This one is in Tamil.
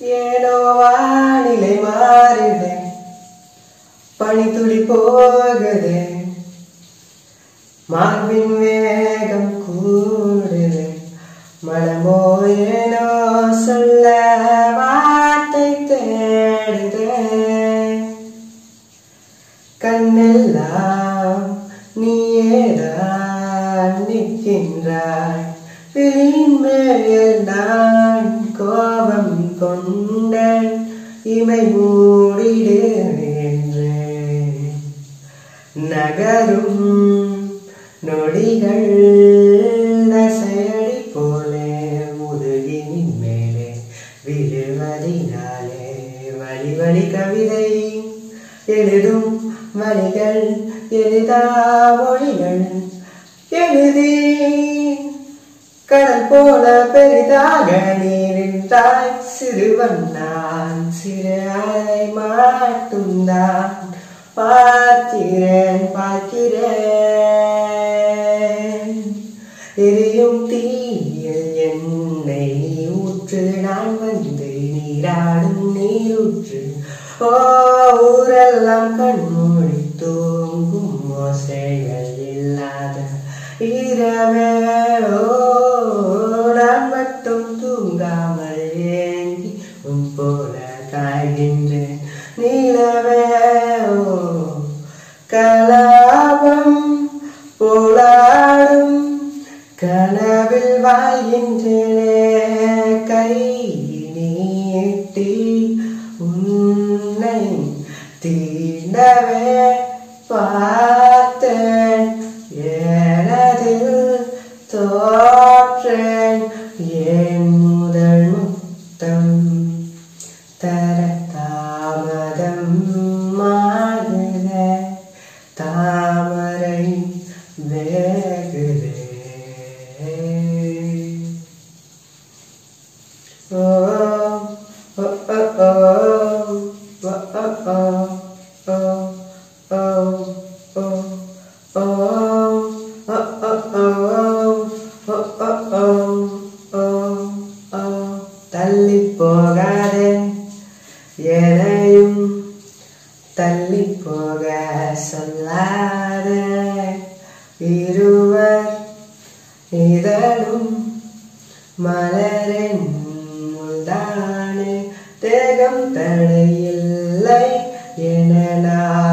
ஏனோ வானிலை மாறுதே பனித்துளி போகுதே. மார்பின் வேகம் கூடுதே. மனமோ ஏனோ சொல்ல வார்த்தை தேடுதே. கண்ணெல்லாம் நீயேதான் நிற்கின்றாய். விழியின் மேல் நான் கோபம் கொண்ட இமை மூடிடு நகரும் நொடிகள் நசையடி போலே முதுகின் மேலே விழுவதினாலே வழி வழி கவிதை. எழுதும் வழிகள் எழுதா மொழிகள் எழுதி கடல் போல பெரிதாக நீ சிறுவன் நான் சிறு அலை மட்டும்தான் பார்க்கிறேன் பார்க்கிறேன் எரியும் தீயில் என்னை ஊற்று நான் வந்து நீராடும் நீரூற்று ஓ ஊரெல்லாம் கண்மூடி தூங்கும் ஓசைகள் இல்லாத இரவே போல காய்கின்றேன் நீலவே கலாபம் போலாடும் கனவில் வாழ்கின்றே கை நீட்டி உன்னை தீண்டவே பார்த்தேன் തരത്താമരം മാറുക താമരൈ വേകുക ഓ ഓ ഓ ഓ ഓ ഓ ഓ ഓ ഓ ഓ ഓ ഓ ഓ ഓ எதையும் தள்ளி போக சொல்லாத இருவர் இதழும் மலரின் முந்தானே தேகம் தடையில்லை என நான்